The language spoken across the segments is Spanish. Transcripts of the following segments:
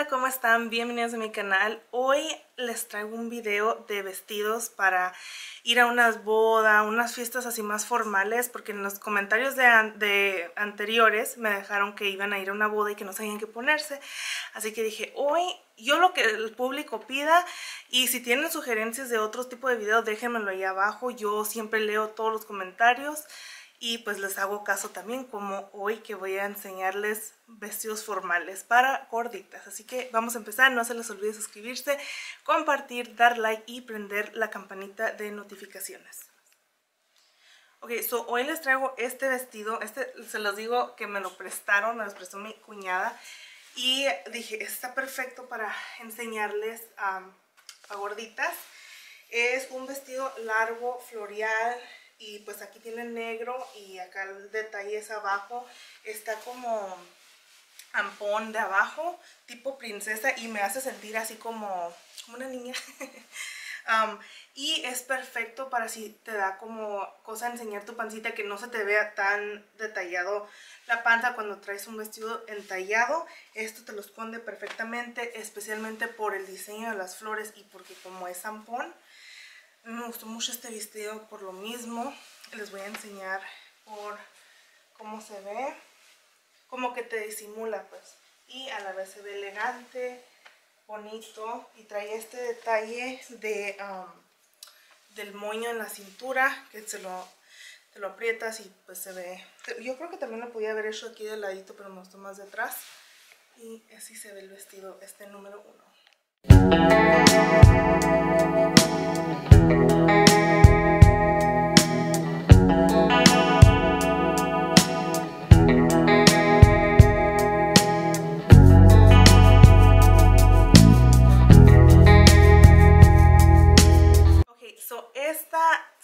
onda? ¿Cómo están? Bienvenidos a mi canal. Hoy les traigo un video de vestidos para ir a unas bodas, unas fiestas así más formales, porque en los comentarios de, de, anteriores me dejaron que iban a ir a una boda y que no sabían qué ponerse. Así que dije, hoy yo lo que el público pida y si tienen sugerencias de otro tipo de videos, déjenmelo ahí abajo. Yo siempre leo todos los comentarios y pues les hago caso también como hoy que voy a enseñarles vestidos formales para gorditas. Así que vamos a empezar, no se les olvide suscribirse, compartir, dar like y prender la campanita de notificaciones. Ok, so hoy les traigo este vestido, este se los digo que me lo prestaron, me lo prestó mi cuñada y dije, está perfecto para enseñarles a gorditas. Es un vestido largo, floreal, y pues aquí tiene negro y acá el detalle es abajo, está como ampón de abajo, tipo princesa y me hace sentir así como, una niña. Y es perfecto para si te da como cosa enseñar tu pancita que no se te vea tan detallado la panza cuando traes un vestido entallado. Esto te lo esconde perfectamente, especialmente por el diseño de las flores y porque como es ampón, me gustó mucho este vestido por lo mismo. Les voy a enseñar por cómo se ve. Como que te disimula, pues. Y a la vez se ve elegante, bonito. Y trae este detalle de, um, del moño en la cintura, que se lo, te lo aprietas y pues se ve... Yo creo que también lo podía haber hecho aquí de ladito, pero me gustó más detrás. Y así se ve el vestido, este número uno.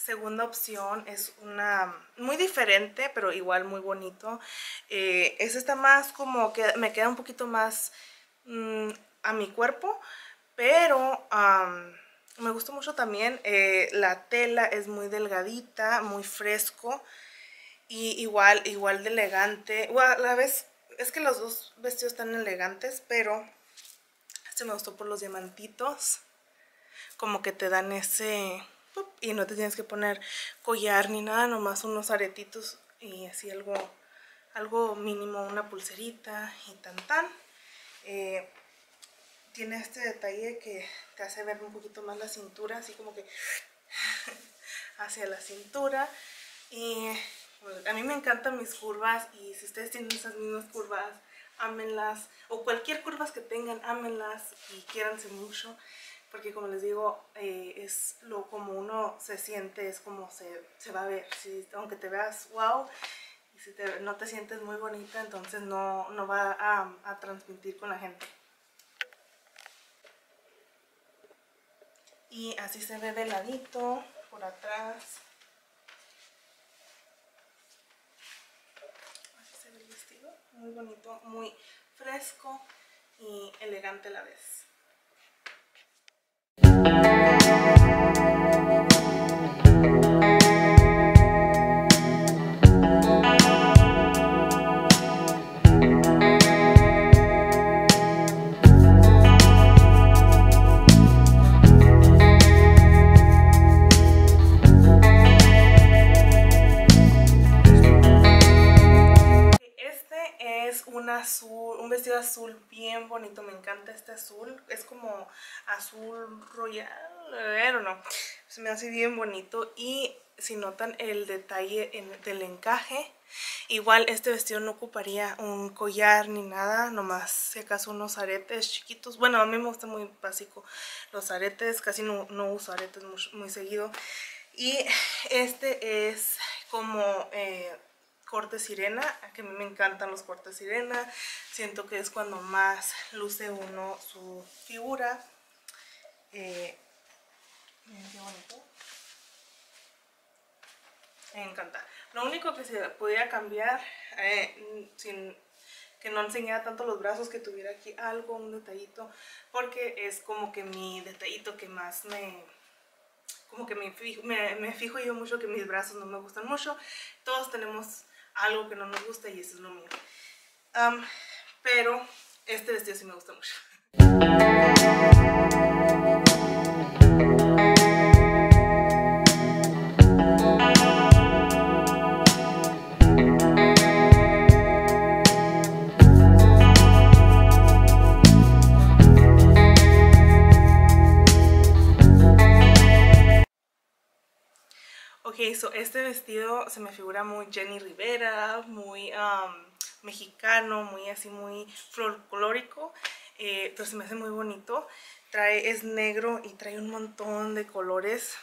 Segunda opción es una muy diferente, pero igual muy bonito. Eh, es esta más como que me queda un poquito más mm, a mi cuerpo, pero me gustó mucho también. Eh, la tela es muy delgadita, muy fresco y igual, igual de elegante. a la vez, es que los dos vestidos están elegantes, pero este me gustó por los diamantitos. Como que te dan ese y no te tienes que poner collar ni nada, nomás unos aretitos y así algo, algo mínimo, una pulserita y tan tan. Eh, tiene este detalle que te hace ver un poquito más la cintura, así como que hacia la cintura. Y a mí me encantan mis curvas y si ustedes tienen esas mismas curvas, ámenlas. O cualquier curvas que tengan, ámenlas y quiéranse mucho porque como les digo, eh, es lo como uno se siente, es como se, se va a ver, si, aunque te veas wow, y si no te sientes muy bonita, entonces no, no va a, a transmitir con la gente. Y así se ve de ladito, por atrás. Así se ve el vestido, muy bonito, muy fresco y elegante a la vez. Vestido azul bien bonito, me encanta este azul, es como azul royal, o no, se me hace bien bonito y si notan el detalle del encaje, igual este vestido no ocuparía un collar ni nada, nomás si acaso unos aretes chiquitos, bueno a mí me gusta muy básico los aretes, casi no, uso aretes muy, seguido. Y este es como... Eh, corte sirena, que a mí me encantan los cortes sirena, siento que es cuando más luce uno su figura. Eh, Me encanta. Lo único que se podía cambiar, eh, sin que no enseñara tanto los brazos, que tuviera aquí algo, un detallito, porque es como que mi detallito que más me... Como que me fijo, me fijo yo mucho que mis brazos no me gustan mucho. Todos tenemos algo que no nos gusta y eso es lo mío. pero este vestido sí me gusta mucho. So este vestido se me figura muy Jenny Rivera, muy um, mexicano, muy así, muy folclórico, eh, pero se me hace muy bonito. Trae, es negro y trae un montón de colores.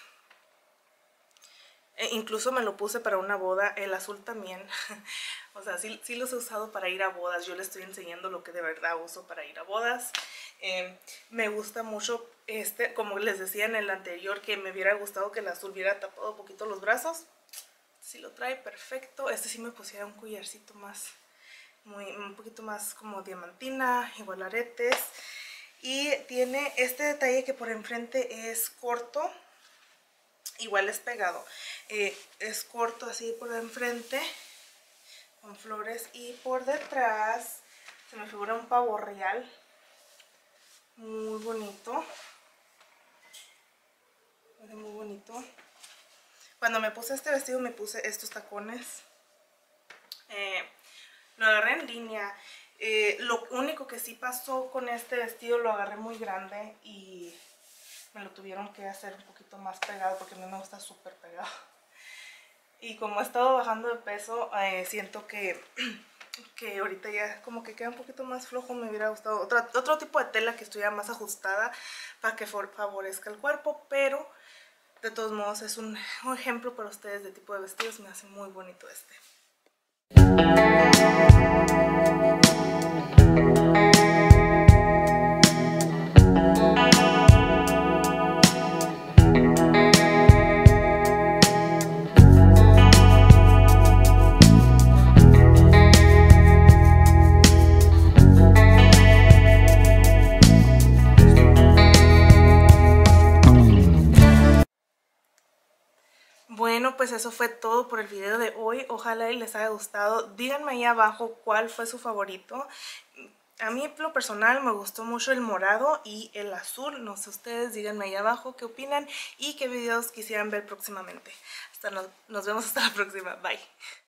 E incluso me lo puse para una boda, el azul también. o sea, sí, sí, los he usado para ir a bodas. Yo les estoy enseñando lo que de verdad uso para ir a bodas. Eh, me gusta mucho este, como les decía en el anterior, que me hubiera gustado que el azul hubiera tapado un poquito los brazos. Si lo trae perfecto. Este sí me pusiera un collarcito más, muy, un poquito más como diamantina, igual aretes. Y tiene este detalle que por enfrente es corto, igual es pegado. Eh, es corto así por enfrente, con flores. Y por detrás se me figura un pavo real, muy bonito muy bonito. Cuando me puse este vestido me puse estos tacones. Eh, lo agarré en línea. Eh, lo único que sí pasó con este vestido lo agarré muy grande y me lo tuvieron que hacer un poquito más pegado porque a mí me gusta súper pegado. Y como he estado bajando de peso, eh, siento que, que ahorita ya como que queda un poquito más flojo. Me hubiera gustado otro, otro tipo de tela que estuviera más ajustada para que favorezca el cuerpo, pero de todos modos es un, ejemplo para ustedes de tipo de vestidos, me hace muy bonito este. Eso fue todo por el video de hoy. Ojalá les haya gustado. Díganme ahí abajo cuál fue su favorito. A mí, lo personal, me gustó mucho el morado y el azul. No sé ustedes, díganme ahí abajo qué opinan y qué videos quisieran ver próximamente. Hasta nos vemos hasta la próxima. Bye.